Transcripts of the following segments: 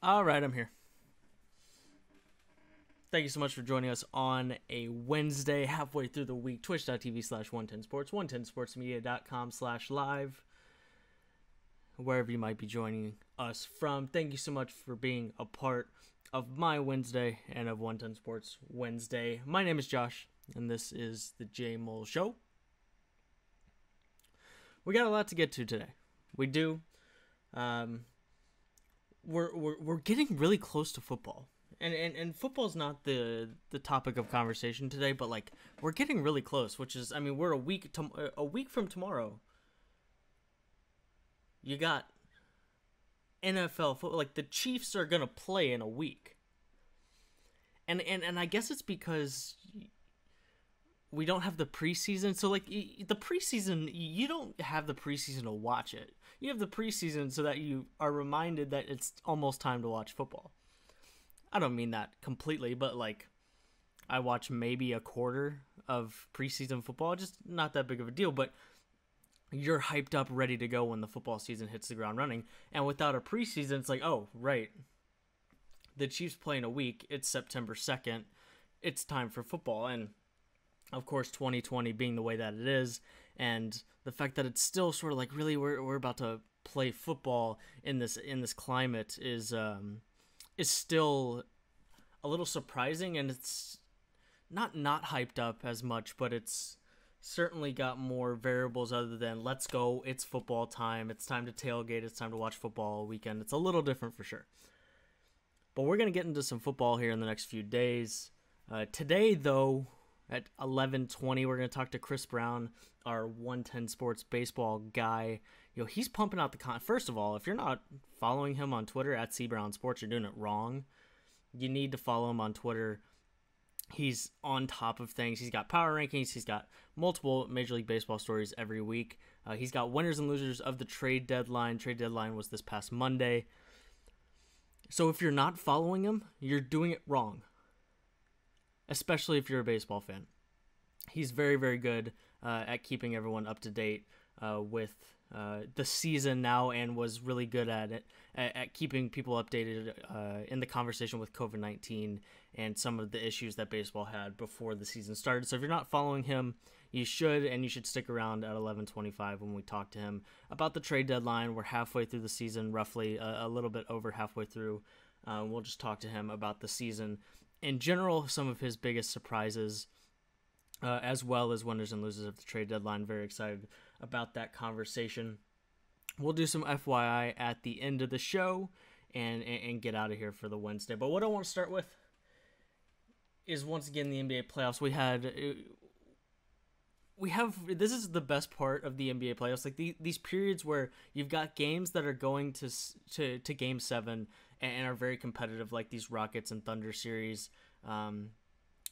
All right, I'm here. Thank you so much for joining us on a Wednesday, halfway through the week. Twitch.tv slash 110sports, 110sportsmedia.com slash live, wherever you might be joining us from. Thank you so much for being a part of my Wednesday and of 110 Sports Wednesday. My name is Josh, and this is the JMull Show. We got a lot to get to today. We do. Um, we're, we're we're getting really close to football. And, and and football's not the the topic of conversation today, but like we're getting really close, which is I mean, we're a week to, a week from tomorrow. You got NFL football like the Chiefs are going to play in a week. And and and I guess it's because we don't have the preseason. So like the preseason, you don't have the preseason to watch it you have the preseason so that you are reminded that it's almost time to watch football. I don't mean that completely, but like I watch maybe a quarter of preseason football, just not that big of a deal, but you're hyped up ready to go when the football season hits the ground running. And without a preseason, it's like, oh, right. The Chiefs play in a week. It's September 2nd. It's time for football. And of course, 2020 being the way that it is, and the fact that it's still sort of like really we're we're about to play football in this in this climate is um is still a little surprising and it's not not hyped up as much but it's certainly got more variables other than let's go it's football time it's time to tailgate it's time to watch football weekend. It's a little different for sure. But we're going to get into some football here in the next few days. Uh, today though at 11:20 we're going to talk to Chris Brown, our 110 Sports baseball guy. You know, he's pumping out the con. First of all, if you're not following him on Twitter at C Brown Sports, you're doing it wrong. You need to follow him on Twitter. He's on top of things. He's got power rankings. He's got multiple Major League Baseball stories every week. Uh, he's got winners and losers of the trade deadline. Trade deadline was this past Monday. So if you're not following him, you're doing it wrong especially if you're a baseball fan. He's very, very good uh, at keeping everyone up to date uh, with uh, the season now and was really good at it, at, at keeping people updated uh, in the conversation with COVID 19 and some of the issues that baseball had before the season started. So if you're not following him, you should, and you should stick around at 11:25 when we talk to him about the trade deadline. We're halfway through the season, roughly a, a little bit over halfway through. Uh, we'll just talk to him about the season in general, some of his biggest surprises, uh, as well as winners and losers of the trade deadline. Very excited about that conversation. We'll do some FYI at the end of the show and, and, get out of here for the Wednesday. But what I want to start with is once again the NBA playoffs. We had. Uh, we have this is the best part of the NBA playoffs like the, these periods where you've got games that are going to to to game 7 and, are very competitive, like these Rockets and Thunder series. Um,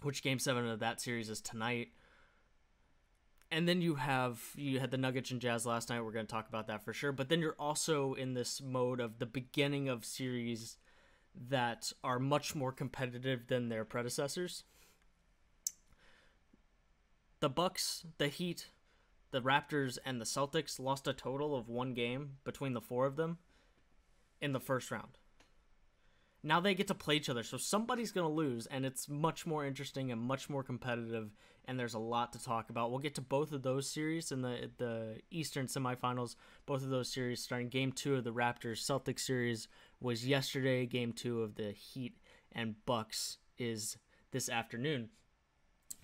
which Game Seven of that series is tonight. And then you have you had the Nuggets and Jazz last night. We're going to talk about that for sure. But then you're also in this mode of the beginning of series that are much more competitive than their predecessors. The Bucks, the Heat, the Raptors, and the Celtics lost a total of one game between the four of them in the first round now they get to play each other. So somebody's going to lose, and it's much more interesting and much more competitive. And there's a lot to talk about. We'll get to both of those series in the the Eastern semifinals. Both of those series starting game two of the Raptors Celtics series was yesterday. Game two of the Heat and Bucks is this afternoon.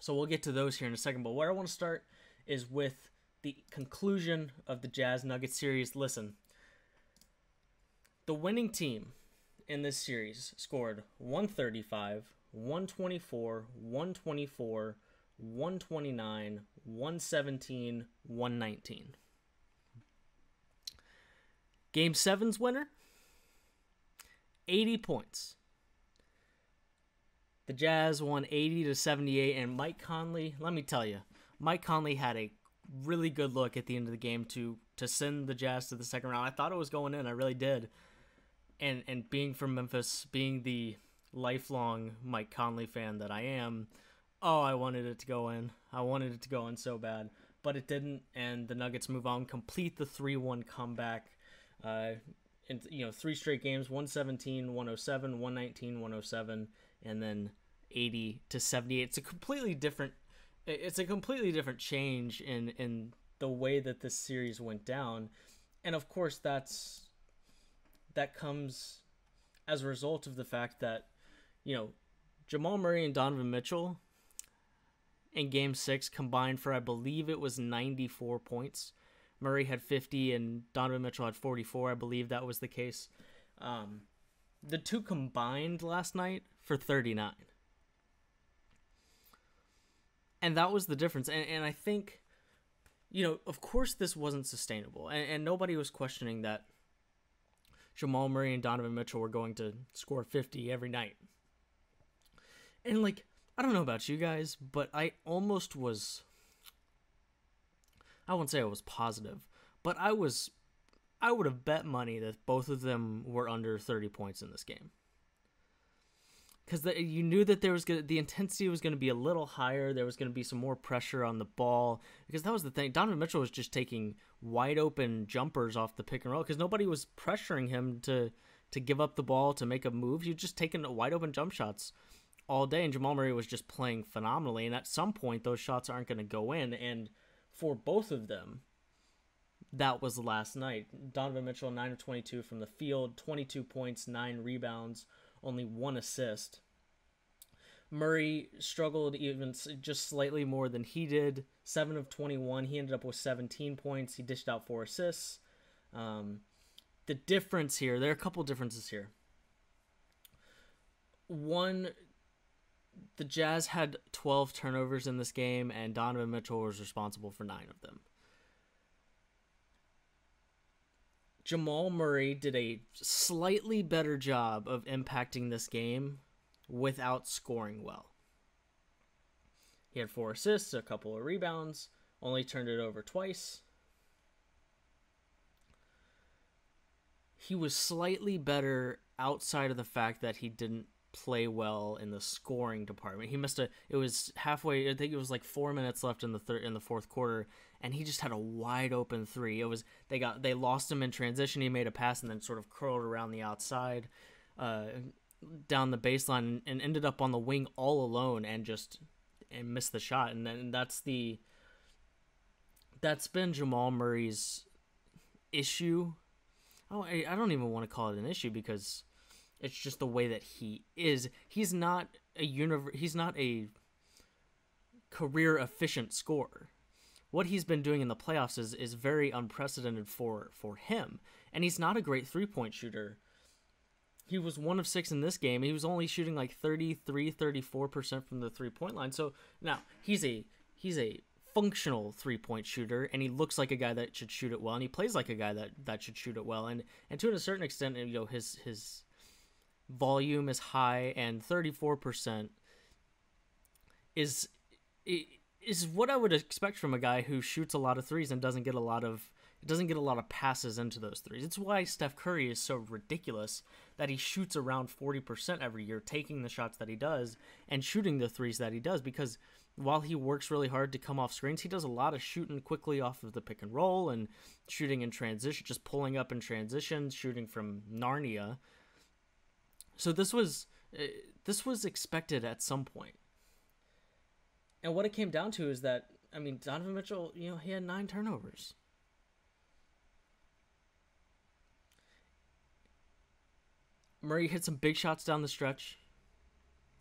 So we'll get to those here in a second. But where I want to start is with the conclusion of the Jazz Nuggets series. Listen, the winning team in this series scored 135, 124, 124, 129, 117, 119. Game 7's winner 80 points. The Jazz won 80 to 78 and Mike Conley, let me tell you, Mike Conley had a really good look at the end of the game to to send the Jazz to the second round. I thought it was going in, I really did and and being from Memphis, being the lifelong Mike Conley fan that I am, oh, I wanted it to go in. I wanted it to go in so bad, but it didn't, and the Nuggets move on, complete the three-one comeback. Uh, in you know three straight games 117 107 119 107 and then 80 to 78 it's a completely different it's a completely different change in in the way that this series went down and of course that's that comes as a result of the fact that you know Jamal Murray and Donovan Mitchell in game 6 combined for I believe it was 94 points Murray had 50 and Donovan Mitchell had 44. I believe that was the case. Um, the two combined last night for 39. And that was the difference. And, and I think, you know, of course this wasn't sustainable. And, and nobody was questioning that Jamal Murray and Donovan Mitchell were going to score 50 every night. And, like, I don't know about you guys, but I almost was I won't say I was positive, but I was I would have bet money that both of them were under 30 points in this game. Cuz you knew that there was gonna, the intensity was going to be a little higher, there was going to be some more pressure on the ball because that was the thing. Donovan Mitchell was just taking wide open jumpers off the pick and roll cuz nobody was pressuring him to to give up the ball to make a move. He was just taking wide open jump shots all day and Jamal Murray was just playing phenomenally and at some point those shots aren't going to go in and for both of them, that was last night. Donovan Mitchell, 9 of 22 from the field, 22 points, 9 rebounds, only one assist. Murray struggled even just slightly more than he did. 7 of 21. He ended up with 17 points. He dished out 4 assists. Um, the difference here, there are a couple differences here. One, the Jazz had 12 turnovers in this game, and Donovan Mitchell was responsible for nine of them. Jamal Murray did a slightly better job of impacting this game without scoring well. He had four assists, a couple of rebounds, only turned it over twice. He was slightly better outside of the fact that he didn't play well in the scoring department. He missed a. It was halfway. I think it was like four minutes left in the third in the fourth quarter, and he just had a wide open three. It was they got they lost him in transition. He made a pass and then sort of curled around the outside, uh, down the baseline, and ended up on the wing all alone and just and missed the shot. And then that's the. That's been Jamal Murray's issue. Oh, I, I don't even want to call it an issue because it's just the way that he is. He's not a univer- he's not a career efficient scorer. What he's been doing in the playoffs is, is very unprecedented for, for him. And he's not a great three point shooter. He was one of six in this game. He was only shooting like 33, 34% from the three point line. So now he's a he's a functional three point shooter and he looks like a guy that should shoot it well and he plays like a guy that, that should shoot it well and and to a certain extent you know his his volume is high and 34% is is what I would expect from a guy who shoots a lot of threes and doesn't get a lot of it doesn't get a lot of passes into those threes. It's why Steph Curry is so ridiculous that he shoots around 40% every year taking the shots that he does and shooting the threes that he does because while he works really hard to come off screens, he does a lot of shooting quickly off of the pick and roll and shooting in transition, just pulling up in transition, shooting from Narnia so this was uh, this was expected at some point. And what it came down to is that I mean Donovan Mitchell, you know, he had 9 turnovers. Murray hit some big shots down the stretch.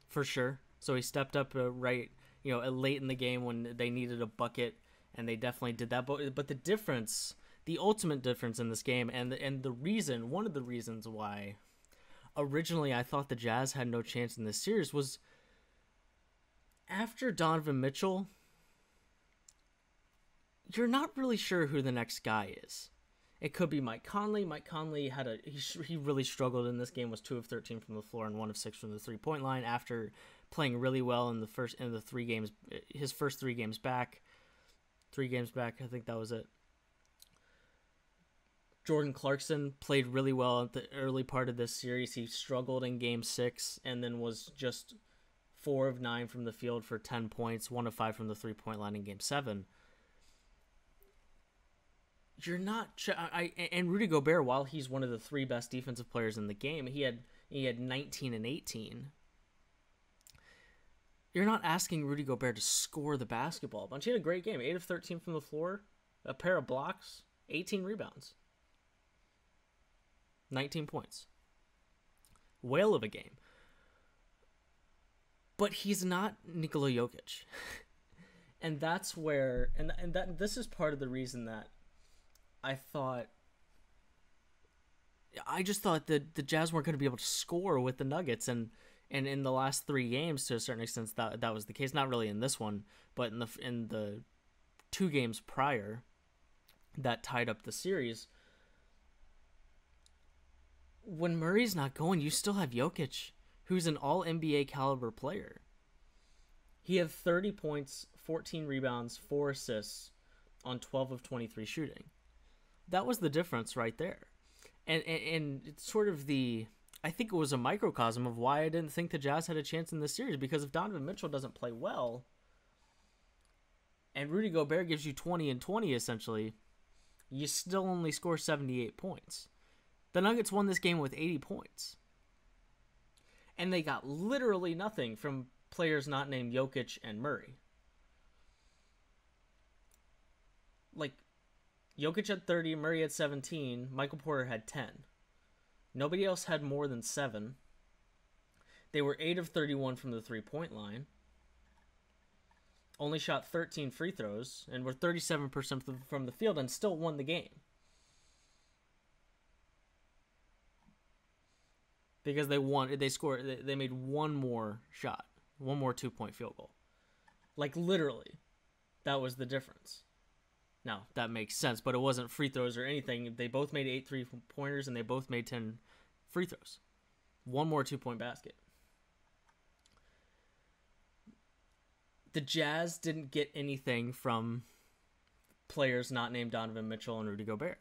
For sure. So he stepped up uh, right, you know, late in the game when they needed a bucket and they definitely did that but but the difference, the ultimate difference in this game and and the reason, one of the reasons why originally I thought the Jazz had no chance in this series was after Donovan Mitchell, you're not really sure who the next guy is. It could be Mike Conley. Mike Conley had a he, he really struggled in this game. Was two of thirteen from the floor and one of six from the three point line after playing really well in the first in the three games his first three games back. Three games back, I think that was it. Jordan Clarkson played really well at the early part of this series. He struggled in game six and then was just four of nine from the field for 10 points, one of five from the three point line in game seven. you're not. Ch- I, and Rudy Gobert, while he's one of the three best defensive players in the game, he had he had 19 and 18. You're not asking Rudy Gobert to score the basketball bunch. He had a great game, eight of 13 from the floor, a pair of blocks, 18 rebounds, 19 points. Whale of a game. But he's not Nikola Jokic. and that's where and and that this is part of the reason that I thought I just thought that the Jazz weren't going to be able to score with the Nuggets and and in the last 3 games to a certain extent that that was the case not really in this one but in the in the two games prior that tied up the series when Murray's not going you still have Jokic who's an all NBA caliber player he had 30 points 14 rebounds, 4 assists on 12 of 23 shooting. That was the difference right there. And, and, and it's sort of the I think it was a microcosm of why I didn't think the Jazz had a chance in this series because if Donovan Mitchell doesn't play well and Rudy Gobert gives you 20 and 20 essentially, you still only score 78 points. The Nuggets won this game with 80 points. And they got literally nothing from players not named Jokic and Murray. like Jokic had 30, Murray had 17, Michael Porter had 10. Nobody else had more than 7. They were 8 of 31 from the three-point line. Only shot 13 free throws and were 37% from the field and still won the game. Because they won they scored they made one more shot, one more two-point field goal. Like literally. That was the difference. Now that makes sense, but it wasn't free throws or anything. They both made eight three pointers and they both made 10 free throws. One more two point basket. The Jazz didn't get anything from players not named Donovan Mitchell and Rudy Gobert.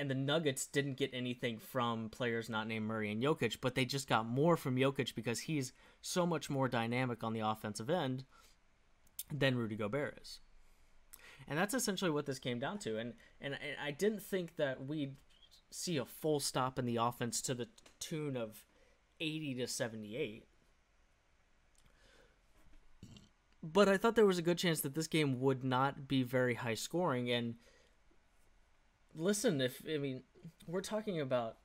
And the Nuggets didn't get anything from players not named Murray and Jokic, but they just got more from Jokic because he's so much more dynamic on the offensive end than Rudy Gobert is and that's essentially what this came down to. And and, and I didn't think that we'd see a full stop in the offense to the tune of eighty to seventy eight. But I thought there was a good chance that this game would not be very high scoring. And listen, if I mean, we're talking about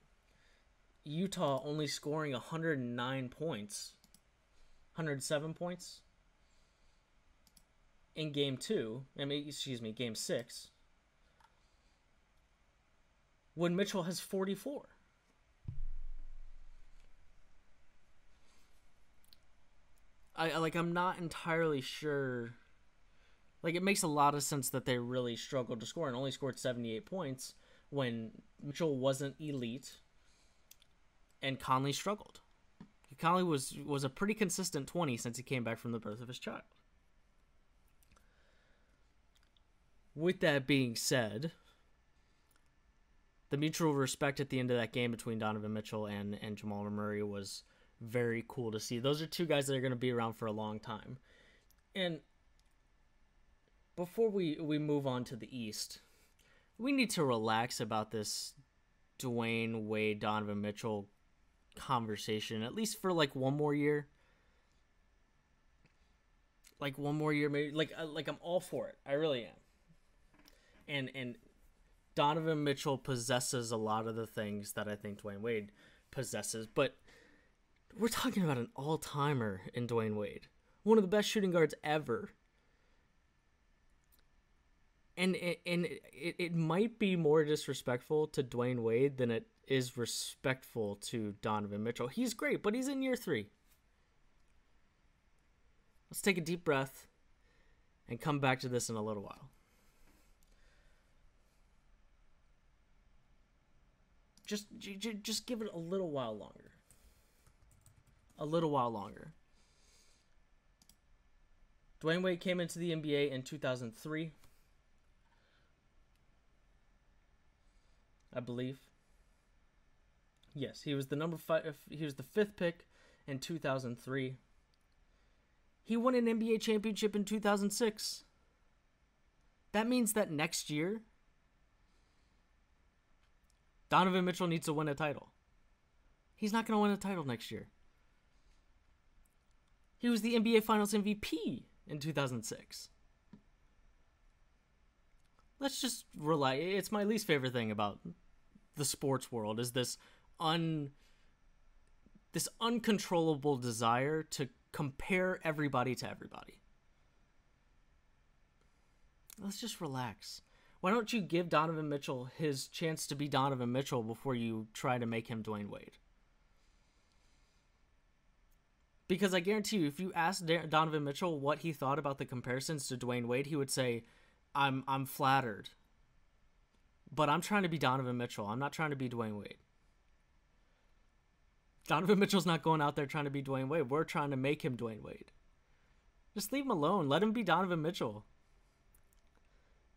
Utah only scoring 109 points, 107 points in game two, I mean, excuse me, game six, when Mitchell has 44. I like I'm not entirely sure like it makes a lot of sense that they really struggled to score and only scored 78 points when Mitchell wasn't elite and Conley struggled. Conley was was a pretty consistent 20 since he came back from the birth of his child. With that being said, the mutual respect at the end of that game between Donovan Mitchell and, and Jamal Murray was very cool to see. Those are two guys that are going to be around for a long time. And before we, we move on to the East, we need to relax about this Dwyane Wade, Donovan Mitchell conversation, at least for like one more year. Like one more year, maybe. Like, uh, like I'm all for it. I really am and and Donovan Mitchell possesses a lot of the things that I think Dwyane Wade possesses, but we're talking about an all-timer in Dwyane Wade, one of the best shooting guards ever. And it, and it, it might be more disrespectful to Dwyane Wade than it is respectful to Donovan Mitchell. He's great, but he's in year 3. Let's take a deep breath and come back to this in a little while. Just just give it a little while longer. A little while longer. Dwyane Wade came into the NBA in 2003. I believe. Yes, he was the number 5 uh, he was the 5th pick in 2003. He won an NBA championship in 2006. That means that next year Donovan Mitchell needs to win a title. He's not going to win a title next year. He was the NBA Finals MVP in 2006. Let's just rely. It's my least favorite thing about the sports world is this un this uncontrollable desire to compare everybody to everybody. Let's just relax. Why don't you give Donovan Mitchell his chance to be Donovan Mitchell before you try to make him Dwyane Wade? Because I guarantee you, if you ask Donovan Mitchell what he thought about the comparisons to Dwyane Wade, he would say, "I'm I'm flattered, but I'm trying to be Donovan Mitchell. I'm not trying to be Dwyane Wade." Donovan Mitchell's not going out there trying to be Dwyane Wade. We're trying to make him Dwyane Wade. Just leave him alone. Let him be Donovan Mitchell.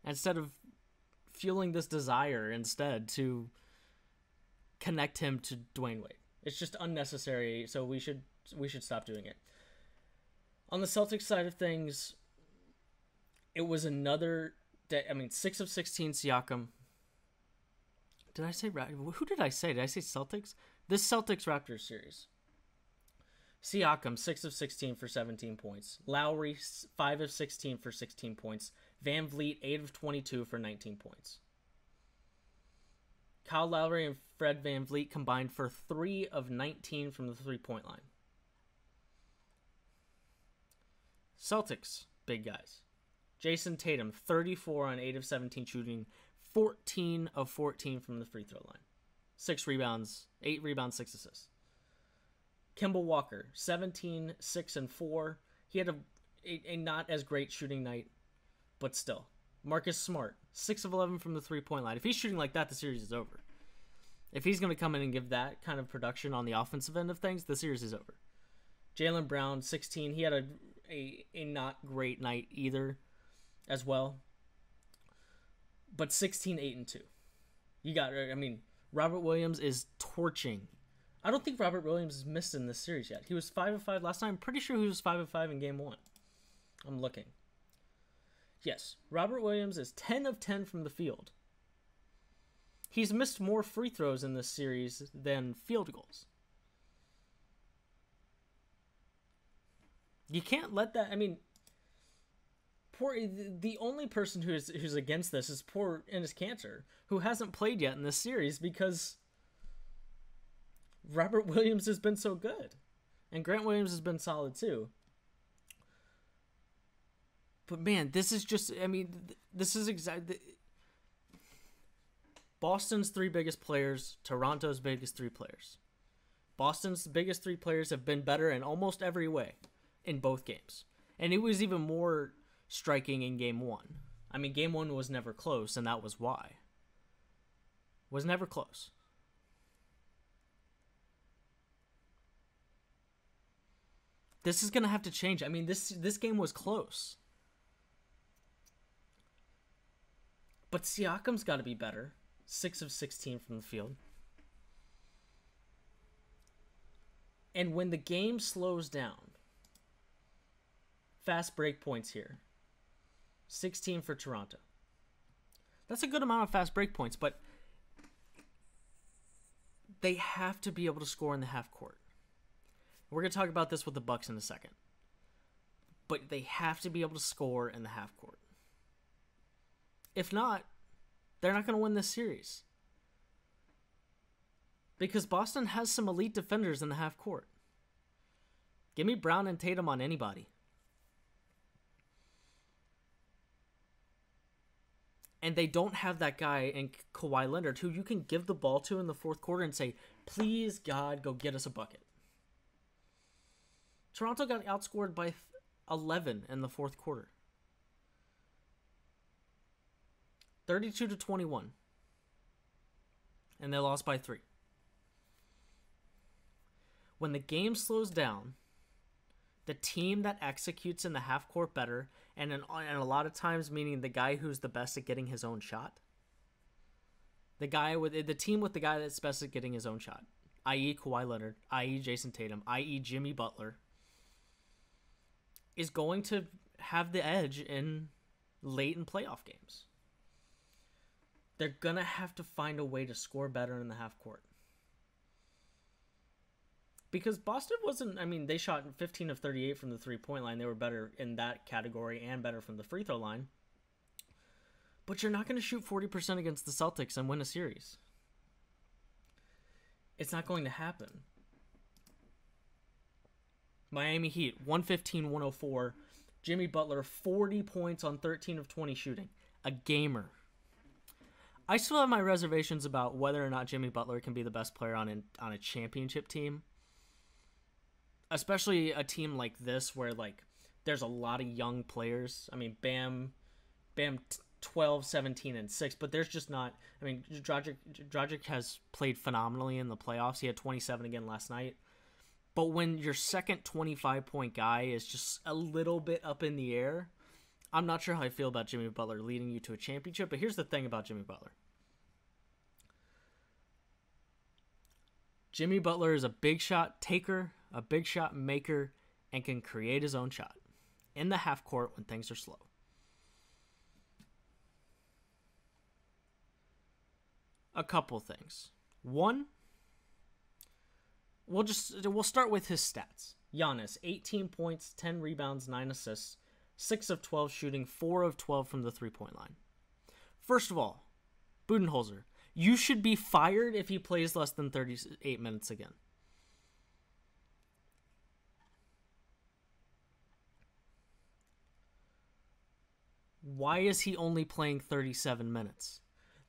Instead of fueling this desire instead to connect him to Dwyane Wade. It's just unnecessary, so we should we should stop doing it. On the Celtics side of things, it was another day. I mean, six of sixteen Siakam. Did I say who did I say? Did I say Celtics? This Celtics Raptors series. Siakam six of sixteen for seventeen points. Lowry five of sixteen for sixteen points. VanVleet eight of twenty-two for nineteen points. Kyle Lowry and Fred VanVleet combined for three of 19 from the three point line. Celtics, big guys. Jayson Tatum, 34 on 8 of 17 shooting, 14 of 14 from the free throw line. Six rebounds, eight rebounds, six assists. Kemba Walker, 17, 6 and 4. He had a, a, a not as great shooting night, but still. Marcus Smart, 6 of 11 from the three point line. If he's shooting like that, the series is over. If he's going to come in and give that kind of production on the offensive end of things, the series is over. Jaylen Brown, 16. He had a a, a not great night either as well. But 16 8 and 2. You got I mean, Robert Williams is torching. I don't think Robert Williams has missed in this series yet. He was 5 of 5 last time. I'm pretty sure he was 5 of 5 in game 1. I'm looking. Yes, Robert Williams is 10 of 10 from the field. He's missed more free throws in this series than field goals. You can't let that. I mean, poor. The only person who is who's against this is poor Enes Kanter, who hasn't played yet in this series because Robert Williams has been so good, and Grant Williams has been solid too. But man, this is just. I mean, this is exactly. Boston's three biggest players, Toronto's biggest three players. Boston's biggest three players have been better in almost every way in both games. And it was even more striking in game one. I mean, game one was never close, and that was why. Was never close. This is gonna have to change. I mean, this this game was close. But Siakam's got to be better. Six of sixteen from the field. And when the game slows down, fast break points here 16 for Toronto. That's a good amount of fast break points, but they have to be able to score in the half court. We're going to talk about this with the Bucks in a second. But they have to be able to score in the half court. If not, they're not going to win this series. Because Boston has some elite defenders in the half court. Give me Brown and Tatum on anybody. And they don't have that guy in Kawhi Leonard who you can give the ball to in the fourth quarter and say, "Please God, go get us a bucket." Toronto got outscored by 11 in the fourth quarter. 32 to 21. And they lost by 3. When the game slows down, the team that executes in the half court better, and, in, and a lot of times meaning the guy who's the best at getting his own shot. The guy with the team with the guy that's best at getting his own shot, i.e. Kawhi Leonard, i.e. Jayson Tatum, i.e. Jimmy Butler, is going to have the edge in late in playoff games. they're gonna have to find a way to score better in the half court. Because Boston wasn't, I mean, they shot 15 of 38 from the three point line. They were better in that category and better from the free throw line. But you're not going to shoot 40% against the Celtics and win a series. It's not going to happen. Miami Heat, 115 104. Jimmy Butler, 40 points on 13 of 20 shooting. A gamer. I still have my reservations about whether or not Jimmy Butler can be the best player on an, on a championship team. Especially a team like this where like there's a lot of young players. I mean, Bam Bam 12, 17 and 6, but there's just not I mean, Dragic Dragic has played phenomenally in the playoffs. He had 27 again last night. But when your second 25 point guy is just a little bit up in the air, I'm not sure how I feel about Jimmy Butler leading you to a championship, but here's the thing about Jimmy Butler. Jimmy Butler is a big shot taker, a big shot maker, and can create his own shot in the half court when things are slow. A couple things. One, we'll just we'll start with his stats. Giannis, 18 points, 10 rebounds, 9 assists, 6 of 12 shooting, 4 of 12 from the three point line. First of all, Budenholzer, you should be fired if he plays less than 38 minutes again. Why is he only playing 37 minutes?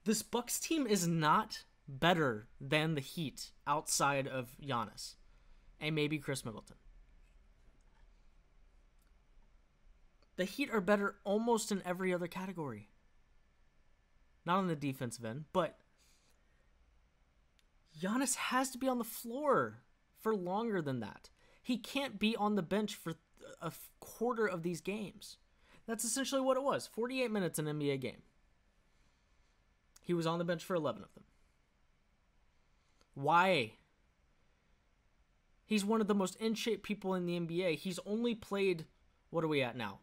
This Bucks team is not better than the Heat outside of Giannis and maybe Khris Middleton. The Heat are better almost in every other category. Not on the defensive end, but Giannis has to be on the floor for longer than that. He can't be on the bench for a quarter of these games. That's essentially what it was 48 minutes in an NBA game. He was on the bench for 11 of them. Why? He's one of the most in shape people in the NBA. He's only played, what are we at now?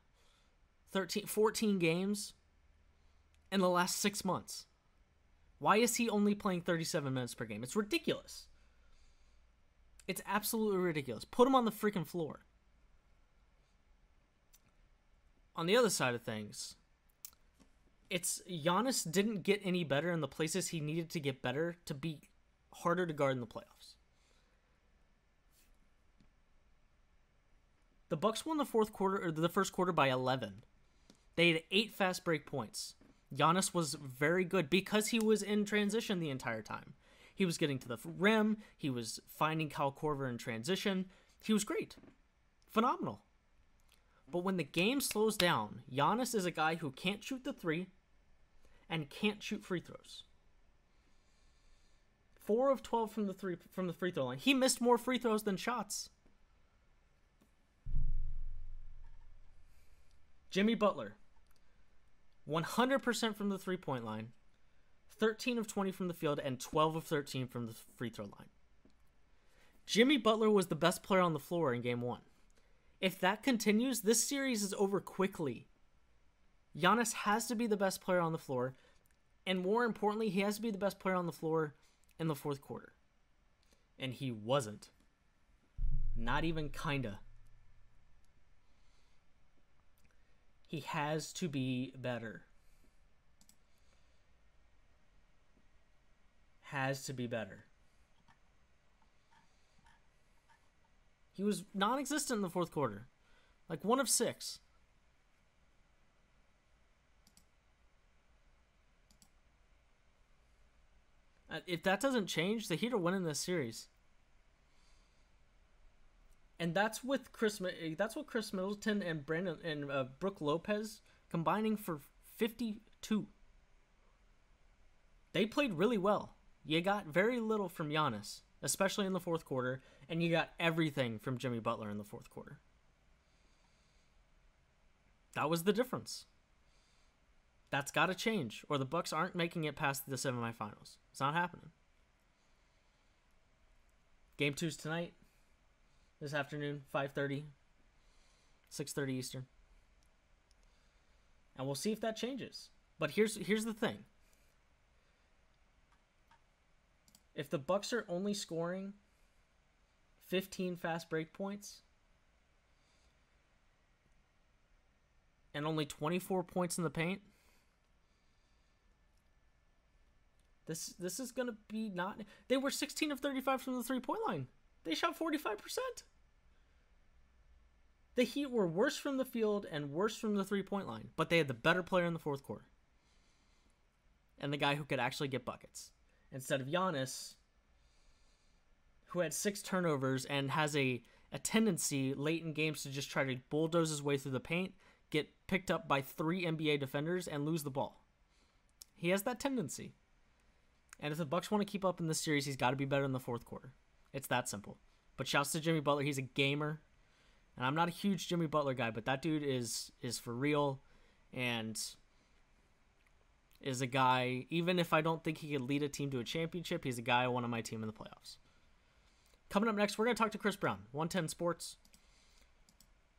13, 14 games in the last six months. Why is he only playing 37 minutes per game? It's ridiculous. It's absolutely ridiculous. Put him on the freaking floor. On the other side of things, it's Giannis didn't get any better in the places he needed to get better to be harder to guard in the playoffs. The Bucks won the fourth quarter or the first quarter by 11. They had eight fast break points. Giannis was very good because he was in transition the entire time. He was getting to the rim. He was finding Kyle Korver in transition. He was great. Phenomenal. But when the game slows down, Giannis is a guy who can't shoot the three and can't shoot free throws. Four of twelve from the three from the free throw line. He missed more free throws than shots. Jimmy Butler, 100% from the three point line, 13 of 20 from the field, and 12 of 13 from the free throw line. Jimmy Butler was the best player on the floor in game one. If that continues, this series is over quickly. Giannis has to be the best player on the floor, and more importantly, he has to be the best player on the floor in the fourth quarter. And he wasn't. Not even kinda. He has to be better. Has to be better. He was non existent in the fourth quarter. Like one of six. Uh, if that doesn't change, the Heat are winning this series and that's with Chris. That's what Khris Middleton and Brandon and uh, Brook Lopez combining for fifty-two. They played really well. You got very little from Giannis, especially in the fourth quarter, and you got everything from Jimmy Butler in the fourth quarter. That was the difference. That's got to change, or the Bucks aren't making it past the semifinals. It's not happening. Game two's tonight this afternoon, 5:30, 6:30 Eastern. And we'll see if that changes. But here's here's the thing. If the Bucks are only scoring 15 fast break points and only 24 points in the paint, this this is going to be not They were 16 of 35 from the three-point line. They shot 45%. The Heat were worse from the field and worse from the three-point line, but they had the better player in the fourth quarter. And the guy who could actually get buckets instead of Giannis, who had six turnovers and has a, a tendency late in games to just try to bulldoze his way through the paint, get picked up by three NBA defenders, and lose the ball. He has that tendency. And if the Bucks want to keep up in this series, he's got to be better in the fourth quarter. It's that simple. But shouts to Jimmy Butler. He's a gamer. And I'm not a huge Jimmy Butler guy, but that dude is is for real and is a guy even if I don't think he could lead a team to a championship, he's a guy I want on my team in the playoffs. Coming up next, we're going to talk to Chris Brown, 110 Sports.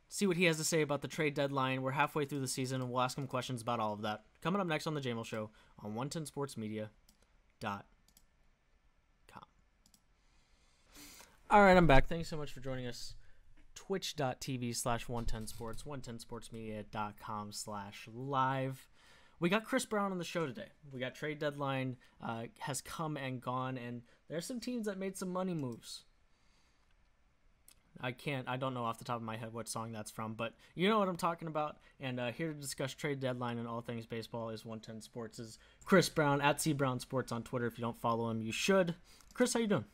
See what he has to say about the trade deadline. We're halfway through the season and we'll ask him questions about all of that. Coming up next on the JMull Show on 110sportsmedia.com. All right, I'm back. Thanks so much for joining us. Twitch.tv slash 110sports, 110sportsmedia.com slash live. We got Chris Brown on the show today. We got trade deadline uh, has come and gone, and there's some teams that made some money moves. I can't, I don't know off the top of my head what song that's from, but you know what I'm talking about. And uh, here to discuss trade deadline and all things baseball is 110 Sports. Is Chris Brown at C Brown Sports on Twitter. If you don't follow him, you should. Chris, how you doing?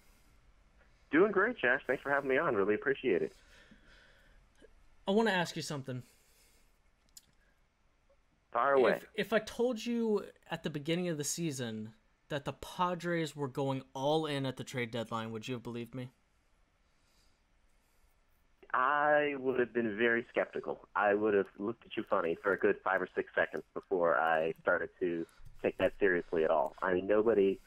Doing great, Josh. Thanks for having me on. Really appreciate it. I want to ask you something. Far away. If, if I told you at the beginning of the season that the Padres were going all in at the trade deadline, would you have believed me? I would have been very skeptical. I would have looked at you funny for a good five or six seconds before I started to take that seriously at all. I mean, nobody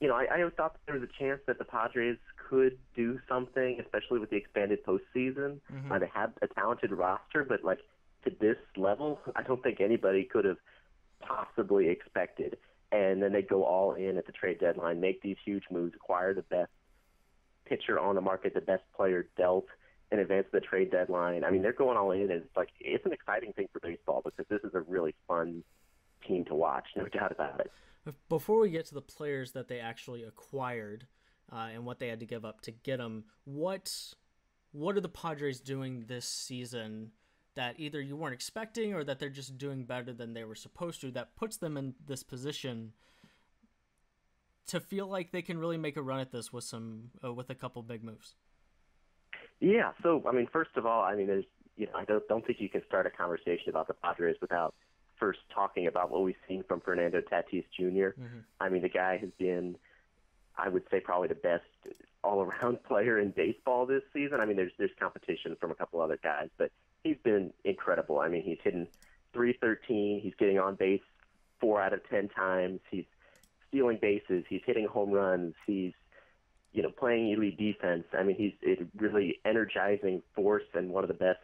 you know, I, I thought there was a chance that the Padres could do something, especially with the expanded postseason. Mm-hmm. Uh, they had a talented roster, but like to this level, I don't think anybody could have possibly expected. And then they go all in at the trade deadline, make these huge moves, acquire the best pitcher on the market, the best player dealt in advance of the trade deadline. I mean, they're going all in, and it's like it's an exciting thing for baseball because this is a really fun team to watch, no doubt about it before we get to the players that they actually acquired uh, and what they had to give up to get them, what what are the Padres doing this season that either you weren't expecting or that they're just doing better than they were supposed to that puts them in this position to feel like they can really make a run at this with some uh, with a couple big moves? Yeah, so I mean, first of all, I mean, there's you know, I don't don't think you can start a conversation about the Padres without first talking about what we've seen from Fernando Tatis junior mm-hmm. I mean, the guy has been, I would say, probably the best all-around player in baseball this season. I mean, there's there's competition from a couple other guys, but he's been incredible. I mean, he's hitting 313. He's getting on base four out of ten times. He's stealing bases. He's hitting home runs. He's you know playing elite defense. I mean, he's a really energizing force and one of the best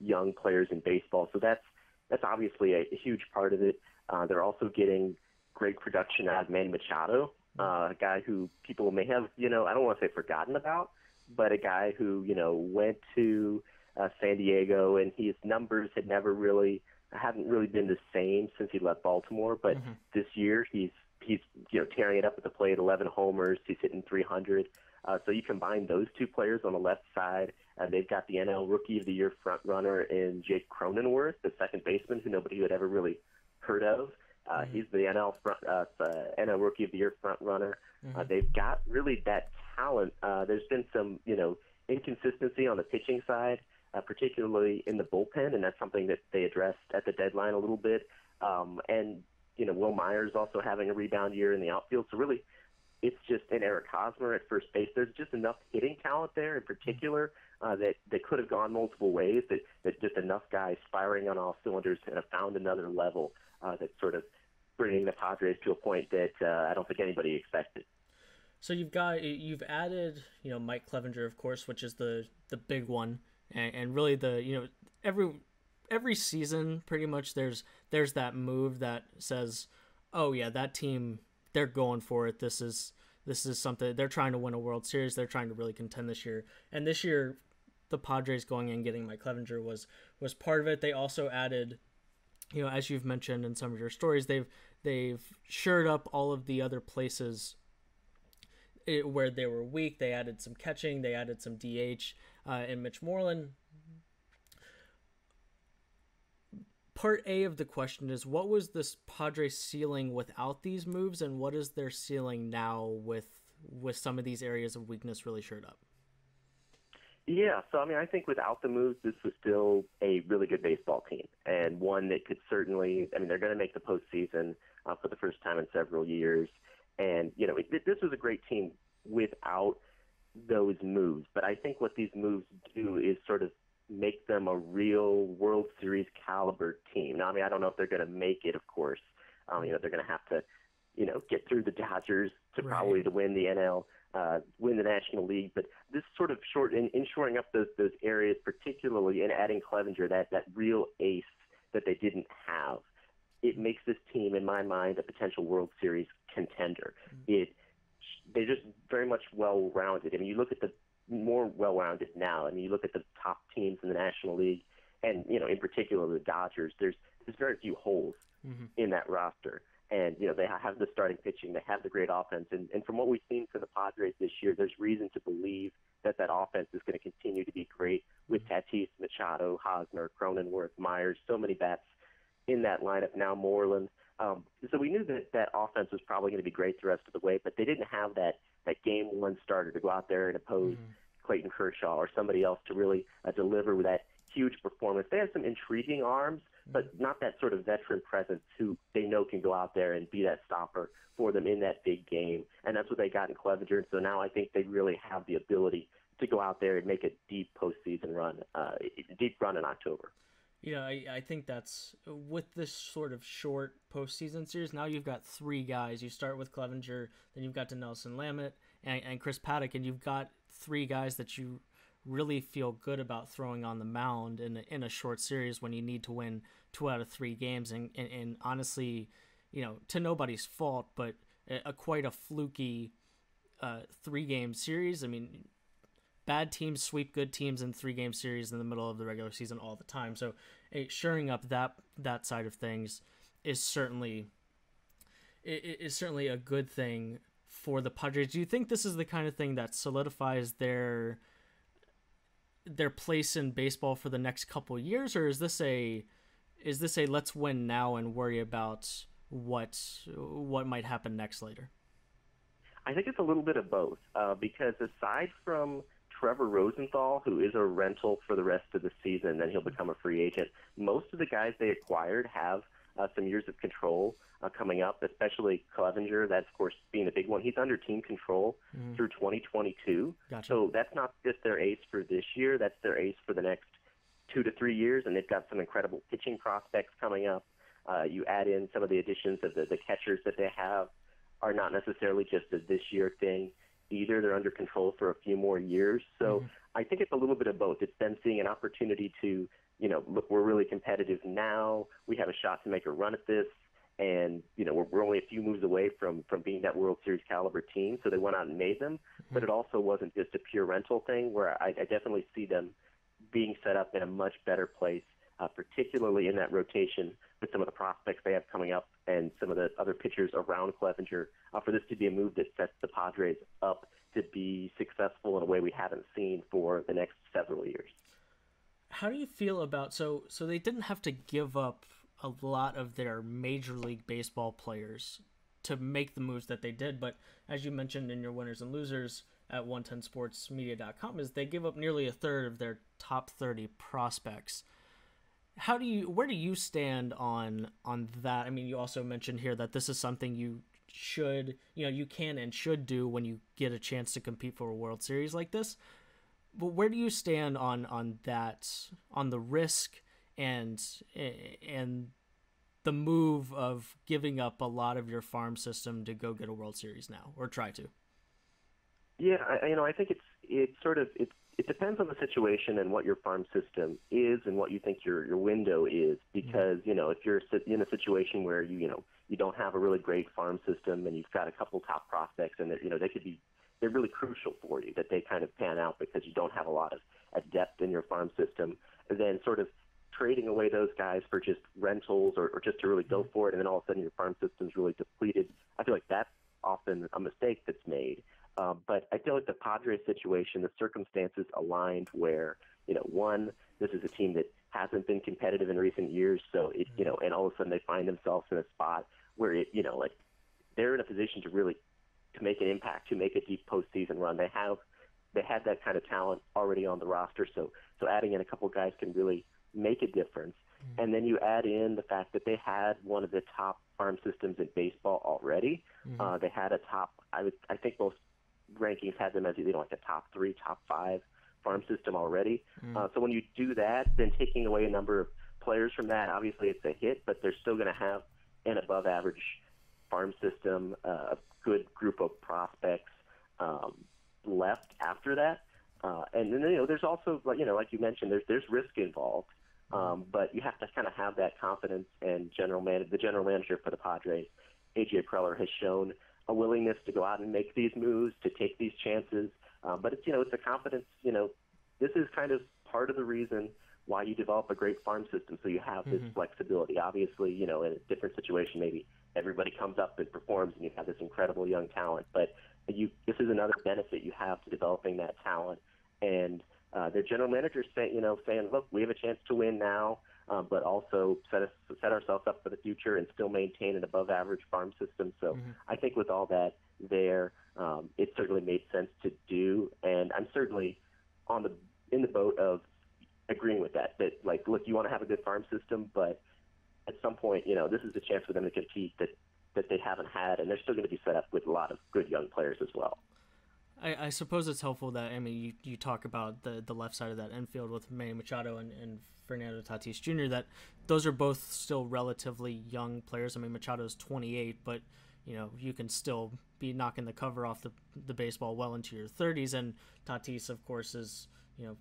young players in baseball. So that's that's obviously a, a huge part of it. Uh, they're also getting great production out of Manny Machado, uh, a guy who people may have, you know, I don't want to say forgotten about, but a guy who, you know, went to uh, San Diego and his numbers had never really haven't really been the same since he left Baltimore. But mm-hmm. this year he's he's you know tearing it up at the plate, 11 homers, he's hitting 300. Uh, so you combine those two players on the left side, and uh, they've got the NL Rookie of the Year front runner in Jake Cronenworth, the second baseman who nobody had ever really heard of. Uh, mm-hmm. He's the NL front, uh, NL Rookie of the Year front runner. Mm-hmm. Uh, they've got really that talent. Uh, there's been some, you know, inconsistency on the pitching side, uh, particularly in the bullpen, and that's something that they addressed at the deadline a little bit. Um, and you know, Wil Myers also having a rebound year in the outfield. So really, it's just an Eric Hosmer at first base. There's just enough hitting talent there in particular uh, that that could have gone multiple ways. That that just enough guys firing on all cylinders and have found another level uh, sort of bringing the Padres to a point that uh, I don't think anybody expected. So you've got you've added you know Mike Clevinger of course, which is the the big one, and, and really the you know every every season pretty much there's there's that move that says, oh yeah that team they're going for it. This is this is something they're trying to win a World Series. They're trying to really contend this year. And this year, the Padres going in getting Mike Clevinger was was part of it. They also added, you know, as you've mentioned in some of your stories, they've they've shored up all of the other places it, where they were weak. They added some catching. They added some DH uh, in Mitch Moreland. Part A of the question is what was this Padres ceiling without these moves, and what is their ceiling now with with some of these areas of weakness really shored up? Yeah, so I mean, I think without the moves, this was still a really good baseball team, and one that could certainly. I mean, they're going to make the postseason uh, for the first time in several years, and you know, it, this was a great team without those moves. But I think what these moves do is sort of make them a real World Series caliber team. Now, I mean, I don't know if they're going to make it, of course. Um, you know, they're going to have to, you know, get through the Dodgers to right. probably to win the NL uh, win the National League. But this sort of short in, in shoring up those those areas, particularly in adding Clevinger, that that real ace that they didn't have, it makes this team, in my mind, a potential World Series contender. Mm-hmm. It they're just very much well rounded. I mean, you look at the more well rounded now. I mean, you look at the top teams in the National League, and you know, in particular the Dodgers. There's there's very few holes mm-hmm. in that roster and you know they have the starting pitching, they have the great offense, and, and from what we've seen from the Padres this year, there's reason to believe that that offense is going to continue to be great with Tatis, Machado, Hosmer, Cronenworth, Myers, so many bats in that lineup now. Moreland. Um, so we knew that that offense was probably going to be great the rest of the way, but they didn't have that that game one starter to go out there and oppose mm-hmm. Clayton Kershaw or somebody else to really uh, deliver with that huge performance. They have some intriguing arms, but not that sort of veteran presence who they know can go out there and be that stopper for them in that big game. And that's what they got in Clevinger. And so now I think they really have the ability to go out there and make a deep postseason run, uh, deep run in October. You know, I, I think that's with this sort of short postseason series. Now you've got three guys. You start with Clevinger, then you've got Dinelson Lamet and, and Chris Paddack, and you've got three guys that you really feel good about throwing on the mound in a, in a short series when you need to win two out of three games and, and, and honestly you know to nobody's fault but a, a quite a fluky uh, three game series i mean bad teams sweep good teams in three game series in the middle of the regular season all the time so shoring up that that side of things is certainly is certainly a good thing for the Padres. Do you think this is the kind of thing that solidifies their their place in baseball for the next couple years, or is this a is this a let's win now and worry about what what might happen next later? I think it's a little bit of both, uh, because aside from Trevor Rosenthal, who is a rental for the rest of the season, then he'll become a free agent. Most of the guys they acquired have uh, some years of control uh, coming up, especially Clevinger. That's, of course, being a big one. He's under team control mm. through 2022. Gotcha. So that's not just their ace for this year, that's their ace for the next two to three years, and they've got some incredible pitching prospects coming up. Uh, you add in some of the additions of the, the catchers that they have are not necessarily just a this year thing either. They're under control for a few more years. So mm I think it's a little bit of both. It's them seeing an opportunity to, you know, look, we're really competitive now. We have a shot to make a run at this and you know we're, we're only a few moves away from from being that World Series caliber team. So they went out and made them, mm-hmm. but it also wasn't just a pure rental thing. Where I, I definitely see them being set up in a much better place, uh, particularly in that rotation with some of the prospects they have coming up and some of the other pitchers around Clevinger. Uh, for this to be a move that sets the Padres up to be successful in a way we haven't seen for the next several years. How do you feel about so so they didn't have to give up a lot of their major league baseball players to make the moves that they did. But as you mentioned in your winners and losers at 110sportsmedia.com, is they give up nearly a third of their top 30 prospects. How do you where do you stand on on that? I mean, you also mentioned here that this is something you should, you know, you can and should do when you get a chance to compete for a World Series like this. But where do you stand on on that on the risk and and the move of giving up a lot of your farm system to go get a World Series now or try to. Yeah, I, you know, I think it's it's sort of it's it's depends on the situation and what your farm system is and what you think your your window is. Mm-hmm. Because you know, if you're in a situation where you you know you don't have a really great farm system and you've got a couple top prospects and you know they could be they're really crucial for you that they kind of pan out because you don't have a lot of, depth in your farm system. then sort of trading away those guys for just rentals or, or just to really go mm-hmm. for it, and then all of a sudden your farm system's really depleted. I feel like that's often a mistake that's made. Um, but I feel like the Padres situation, the circumstances aligned where, you know, one, this is a team that hasn't been competitive in recent years, so it, you know, and all of a sudden they find themselves in a spot where it, you know, like they're in a position to really to make an impact, to make a deep postseason run. They have they had that kind of talent already on the roster, so so adding in a couple guys can really make a difference. Mm-hmm. And then you add in the fact that they had one of the top farm systems in baseball already. Mm-hmm. Uh, they had a top, I would, I think most rankings had them as you know like a top three, top five farm system already. Mm-hmm. Uh, so when you do that, then taking away a number of players from that, obviously it's a hit, but they're still going to have an above average farm system, uh, a good group of prospects um, left after that. Uh, and then you know, there's also you know, like you mentioned, there's there's risk involved. Um, but you have to kind of have that confidence. And general man, the general manager for the Padres, AJ Preller, has shown a willingness to go out and make these moves, to take these chances. Um, but it's you know it's a confidence. You know, this is kind of part of the reason why you develop a great farm system, so you have this mm-hmm. flexibility. Obviously, you know, in a different situation, maybe everybody comes up and performs, and you have this incredible young talent. But you, this is another benefit you have to developing that talent and uh, their general manager say, you know, saying, look, we have a chance to win now, um, but also set us set ourselves up for the future and still maintain an above average farm system. So mm-hmm. I think with all that there, um, it certainly made sense to do, and I'm certainly on the in the boat of agreeing with that. That like, look, you want to have a good farm system, but at some point, you know, this is a chance for them to compete that that they haven't had, and they're still going to be set up with a lot of good young players as well. I, I, suppose it's helpful that I mean you, you talk about the the left side of that infield with Manny Machado and, and Fernando Tatis Jr. That those are both still relatively young players. I mean Machado's 28, but you know you can still be knocking the cover off the the baseball well into your 30s. And Tatis, of course, is you know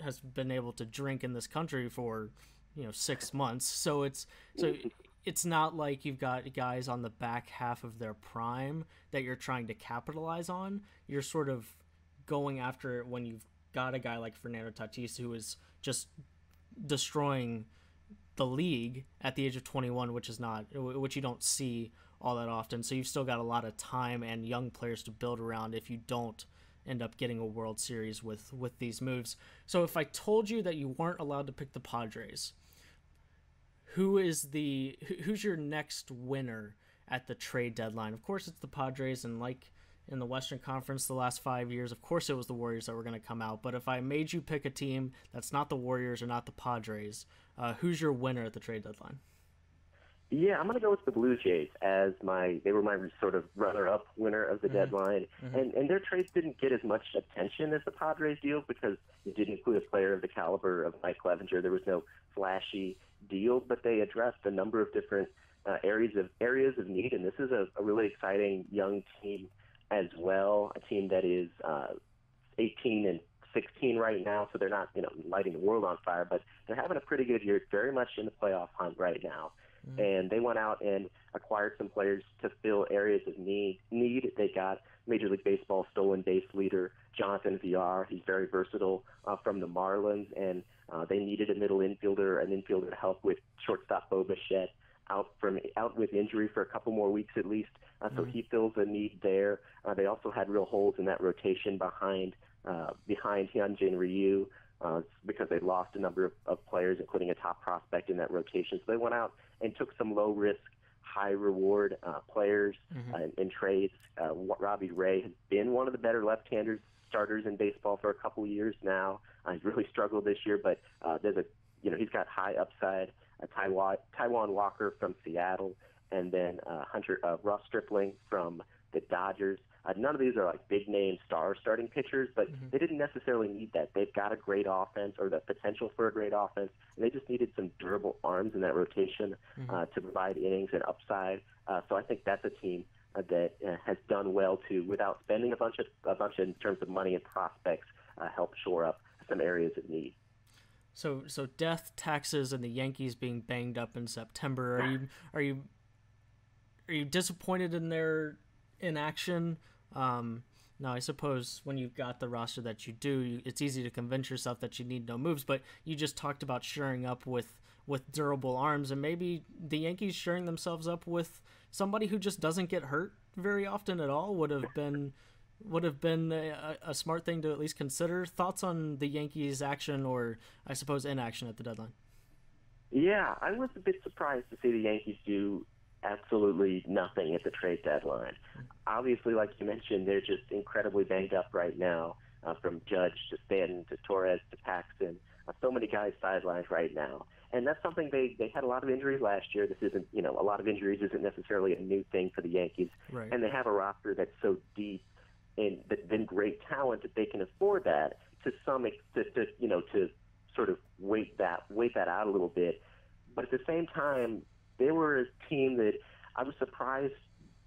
has been able to drink in this country for you know six months. So it's so it's not like you've got guys on the back half of their prime that you're trying to capitalize on. You're sort of going after it when you've got a guy like Fernando Tatis who is just destroying the league at the age of 21, which is not which you don't see all that often. So you've still got a lot of time and young players to build around if you don't end up getting a World Series with with these moves. So if I told you that you weren't allowed to pick the Padres, who is the who's your next winner at the trade deadline? Of course, it's the Padres, and like in the Western Conference the last five years, of course it was the Warriors that were going to come out. But if I made you pick a team that's not the Warriors or not the Padres, uh, who's your winner at the trade deadline? Yeah, I'm going to go with the Blue Jays as my. They were my sort of runner-up winner of the mm-hmm. deadline, mm-hmm. and and their trades didn't get as much attention as the Padres deal because it didn't include a player of the caliber of Mike Clevinger. There was no flashy deals, but they addressed a number of different uh, areas of areas of need, and this is a, a really exciting young team as well. A team that is uh, 18 and 16 right now, so they're not you know lighting the world on fire, but they're having a pretty good year, very much in the playoff hunt right now. Mm-hmm. And they went out and acquired some players to fill areas of need. Need they got Major League Baseball stolen base leader Jonathan Villar. He's very versatile uh, from the Marlins, and uh, they needed a middle infielder, an infielder to help with shortstop Bo Bichette out from out with injury for a couple more weeks at least. Uh, so mm-hmm. he fills a need there. Uh, they also had real holes in that rotation behind uh, behind Hyunjin Ryu uh, because they lost a number of, of players, including a top prospect in that rotation. So they went out and took some low risk, high reward uh, players mm-hmm. uh, in, in trades. Uh, Robbie Ray has been one of the better left-handers starters in baseball for a couple years now. Uh, he's really struggled this year, but uh, there's a you know he's got high upside. Uh, Taijuan Taijuan Walker from Seattle, and then uh, Hunter uh, Ross Stripling from the Dodgers. Uh, none of these are like big name star starting pitchers, but mm-hmm. they didn't necessarily need that. They've got a great offense or the potential for a great offense, and they just needed some durable arms in that rotation mm-hmm. uh, to provide innings and upside. Uh, so I think that's a team that uh, has done well to, without spending a bunch of a bunch in terms of money and prospects, uh, help shore up some areas of need. So so death, taxes, and the Yankees being banged up in September. Are you are you are you disappointed in their inaction? Um, now, I suppose when you've got the roster that you do, you, it's easy to convince yourself that you need no moves. But you just talked about shoring up with with durable arms, and maybe the Yankees shoring themselves up with somebody who just doesn't get hurt very often at all would have been would have been a, a smart thing to at least consider. Thoughts on the Yankees' action, or I suppose inaction at the deadline? Yeah, I was a bit surprised to see the Yankees do absolutely nothing at the trade deadline. Obviously, like you mentioned, they're just incredibly banged up right now, uh, from Judge to Stanton to Torres to Paxton. Uh, so many guys sidelined right now, and that's something they they had a lot of injuries last year. This isn't you know a lot of injuries isn't necessarily a new thing for the Yankees, right. and they have a roster that's so deep and been great talent that they can afford that to some extent, to, you know to sort of wait that wait that out a little bit. But at the same time, they were a team that I was surprised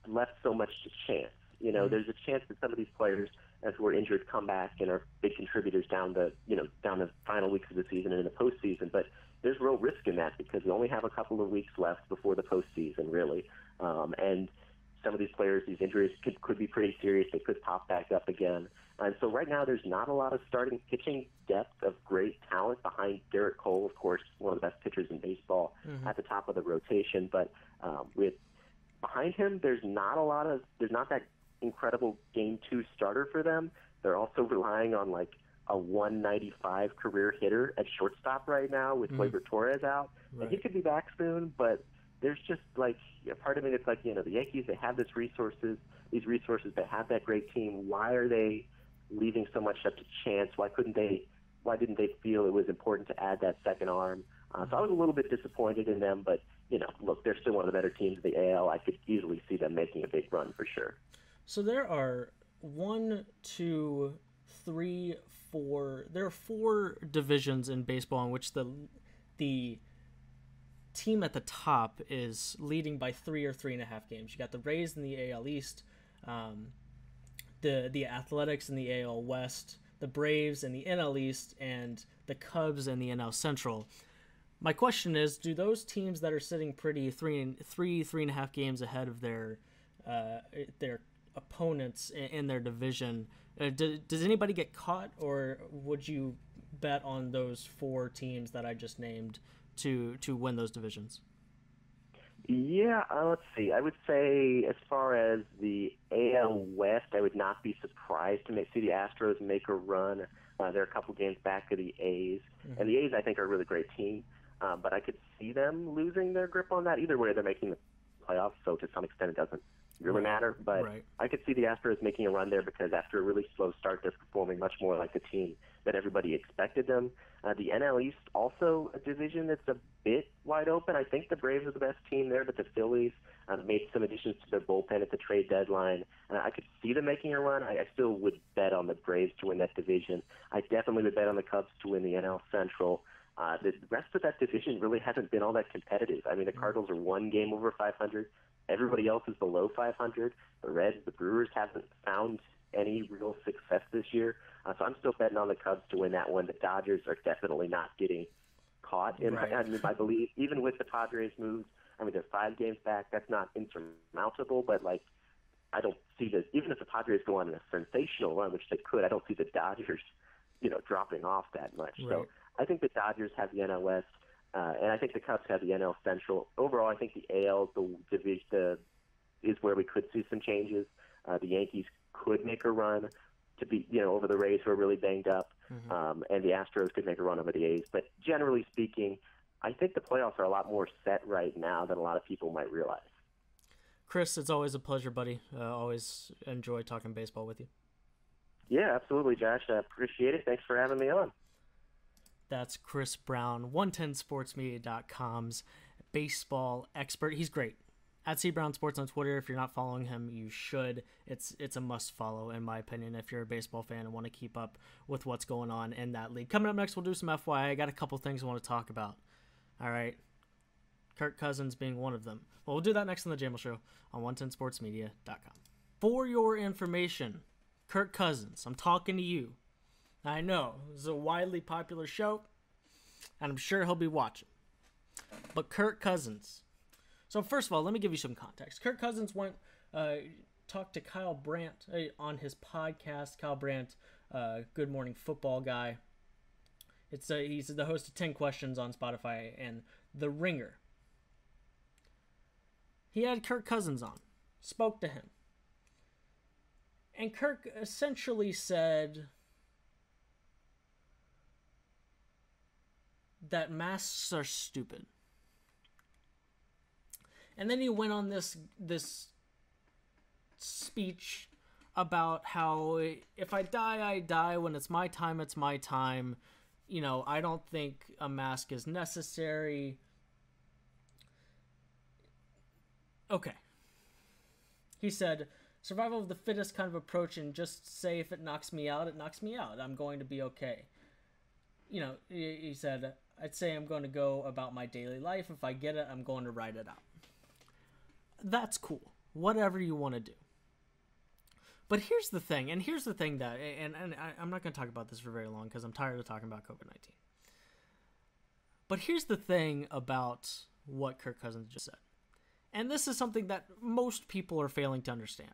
left so much to chance. You know, mm-hmm. there's a chance that some of these players, as who are injured, come back and are big contributors down the you know down the final weeks of the season and in the postseason. But there's real risk in that because we only have a couple of weeks left before the postseason, really. Um, and some of these players, these injuries could could be pretty serious. They could pop back up again. And so right now, there's not a lot of starting pitching depth of great talent behind Gerrit Cole, of course, one of the best pitchers in baseball mm-hmm. at the top of the rotation. But um, with behind him, there's not a lot of there's not that incredible game two starter for them. They're also relying on like a 195 career hitter at shortstop right now with mm-hmm. Torres out, right. and he could be back soon. But there's just like a part of me that's like you know the Yankees they have this resources, these resources, they have that great team. Why are they leaving so much up to chance. Why couldn't they? Why didn't they feel it was important to add that second arm? Uh, so I was a little bit disappointed in them, but you know, look, they're still one of the better teams in the AL. I could easily see them making a big run for sure. So there are one, two, three, four. There are four divisions in baseball in which the the team at the top is leading by three or three and a half games. You got the Rays in the AL East. Um, the the Athletics in the AL West, the Braves in the NL East, and the Cubs in the NL Central. My question is, do those teams that are sitting pretty three and three three and a half games ahead of their uh, their opponents in, in their division, uh, does anybody get caught, or would you bet on those four teams that I just named to to win those divisions? Yeah, uh, let's see. I would say as far as the AL West, I would not be surprised to make, see the Astros make a run. Uh, they're a couple games back of the A's, mm-hmm. and the A's I think are a really great team. Uh, but I could see them losing their grip on that. Either way, they're making the playoffs, so to some extent it doesn't really matter. But right. I could see the Astros making a run there because after a really slow start, they're performing much more like the team that everybody expected them. Uh, the NL East also a division that's a bit wide open. I think the Braves are the best team there, but the Phillies uh, made some additions to their bullpen at the trade deadline. Uh, I could see them making a run. I, I still would bet on the Braves to win that division. I definitely would bet on the Cubs to win the NL Central. Uh, the rest of that division really hasn't been all that competitive. I mean, the Cardinals are one game over 500. Everybody else is below 500. The Reds, the Brewers haven't found any real success this year. Uh, so I'm still betting on the Cubs to win that one. The Dodgers are definitely not getting caught. In, right. I, mean, I believe even with the Padres moves, I mean, they're five games back. That's not insurmountable, but like, I don't see this. Even if the Padres go on a sensational run, which they could, I don't see the Dodgers, you know, dropping off that much. Right. So I think the Dodgers have the NL West. Uh, and I think the Cubs have the NL Central. Overall, I think the AL the division the, is where we could see some changes. Uh, the Yankees could make a run to be you know over the Rays who are really banged up, mm-hmm. um, and the Astros could make a run over the A's. But generally speaking, I think the playoffs are a lot more set right now than a lot of people might realize. Chris, it's always a pleasure, buddy. Uh, always enjoy talking baseball with you. Yeah, absolutely, Josh. I appreciate it. Thanks for having me on. That's Chris Brown, 110sportsmedia.com's baseball expert. He's great. At C Brown Sports on Twitter. If you're not following him, you should. It's it's a must follow in my opinion if you're a baseball fan and want to keep up with what's going on in that league. Coming up next, we'll do some FYI. I got a couple things I want to talk about. All right. Kirk Cousins being one of them. Well, we'll do that next on the JMull Show on 110sportsmedia.com. For your information, Kirk Cousins, I'm talking to you I know. It's a widely popular show, and I'm sure he'll be watching. But Kirk Cousins. So, first of all, let me give you some context. Kirk Cousins went, uh, talked to Kyle Brandt uh, on his podcast. Kyle Brandt, uh, Good Morning Football guy. It's uh, He's the host of 10 Questions on Spotify and The Ringer. He had Kirk Cousins on, spoke to him. And Kirk essentially said that masks are stupid. And then he went on this this speech about how if I die, I die. When it's my time, it's my time. You know, I don't think a mask is necessary. Okay. He said, survival of the fittest kind of approach, and just say if it knocks me out, it knocks me out. I'm going to be okay. You know, he said, I'd say I'm going to go about my daily life. If I get it, I'm going to write it out. That's cool. Whatever you want to do. But here's the thing, and here's the thing that, and, and I, am not going to talk about this for very long because I'm tired of talking about COVID 19. But here's the thing about what Kirk Cousins just said. And this is something that most people are failing to understand.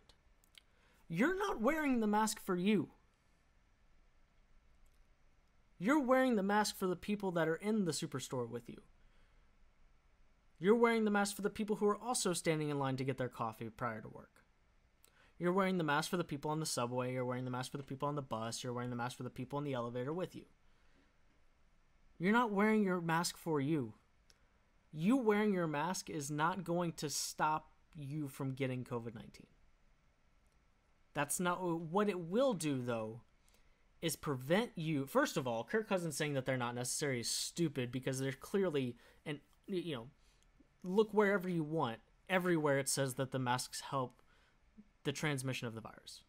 You're not wearing the mask for you. You're wearing the mask for the people that are in the superstore with you. You're wearing the mask for the people who are also standing in line to get their coffee prior to work. You're wearing the mask for the people on the subway. You're wearing the mask for the people on the bus. You're wearing the mask for the people in the elevator with you. You're not wearing your mask for you. You wearing your mask is not going to stop you from getting COVID 19. That's not what it will do, though, is prevent you. First of all, Kirk Cousins saying that they're not necessarily is stupid because they're clearly and you know, look wherever you want. Everywhere it says that the masks help the transmission of the virus.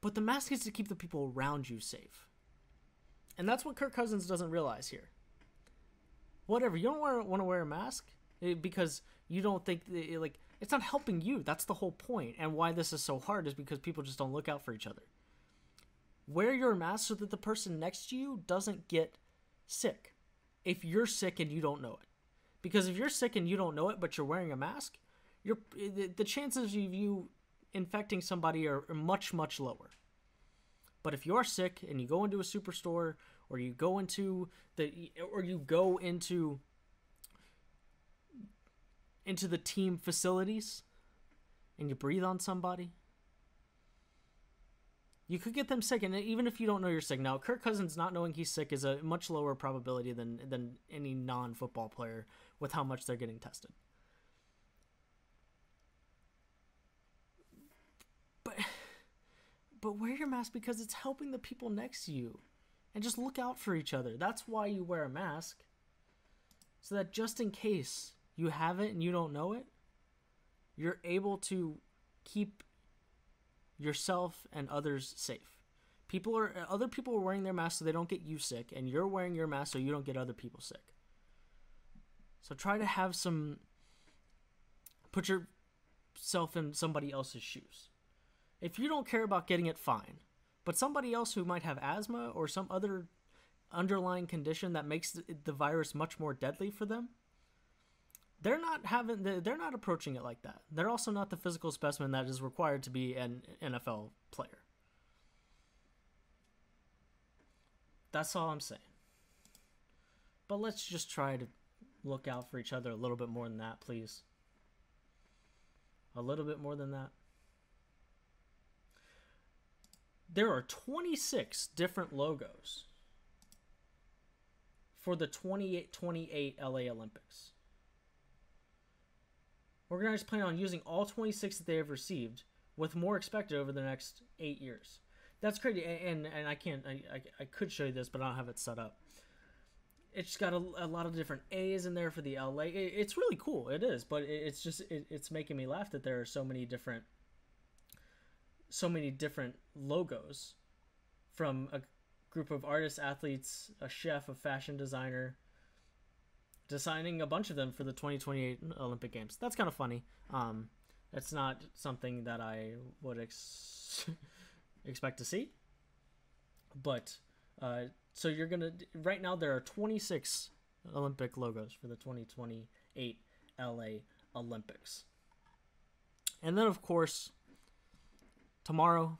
But the mask is to keep the people around you safe. And that's what Kirk Cousins doesn't realize here. Whatever, you don't want to wear a mask eh, because you don't think like it's not helping you. That's the whole point. And why this is so hard is because people just don't look out for each other. Wear your mask so that the person next to you doesn't get sick. If you're sick and you don't know it. Because if you're sick and you don't know it but you're wearing a mask, you're the chances of you infecting somebody are much much lower. But if you're sick and you go into a superstore or you go into the or you go into into the team facilities and you breathe on somebody, you could get them sick. And even if you don't know you're sick, now Kirk Cousins not knowing he's sick is a much lower probability than than any non football player with how much they're getting tested. But but wear your mask because it's helping the people next to you. And just look out for each other. That's why you wear a mask. So that just in case you have it and you don't know it, you're able to keep yourself and others safe. People are other people are wearing their masks so they don't get you sick, and you're wearing your mask so you don't get other people sick. So try to have some put yourself in somebody else's shoes. If you don't care about getting it, fine. But somebody else who might have asthma or some other underlying condition that makes the virus much more deadly for them, they're not having they're not approaching it like that. They're also not the physical specimen that is required to be an NFL player. That's all I'm saying. But let's just try to look out for each other a little bit more than that, please. A little bit more than that. There are 26 different logos for the 28 LA Olympics. Organizers plan on using all 26 that they have received, with more expected over the next eight years. That's crazy, and and I can't. I, I, I could show you this, but I don't have it set up. It's got a, a lot of different A's in there for the LA. It, it's really cool. It is, but it, it's just it, it's making me laugh that there are so many different, so many different logos, from a group of artists, athletes, a chef, a fashion designer, designing a bunch of them for the 2028 Olympic Games. That's kind of funny. Um, it's not something that I would ex- expect to see, but uh, so you're gonna right now there are 26 Olympic logos for the 2028 LA Olympics, and then of course tomorrow,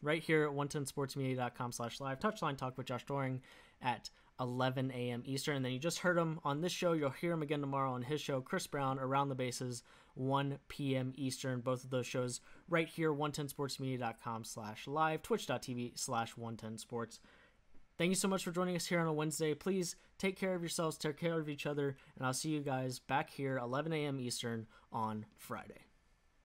right here at 110sportsmedia.com slash live touchline talk with Josh Doring at 11 a.m. Eastern. And then you just heard him on this show. You'll hear him again tomorrow on his show, Chris Brown, Around the Bases, 1 p.m. Eastern. Both of those shows right here, 110sportsmedia.com slash live, twitch.tv slash 110sports. Thank you so much for joining us here on a Wednesday. Please take care of yourselves, take care of each other, and I'll see you guys back here 11 a.m. Eastern on Friday.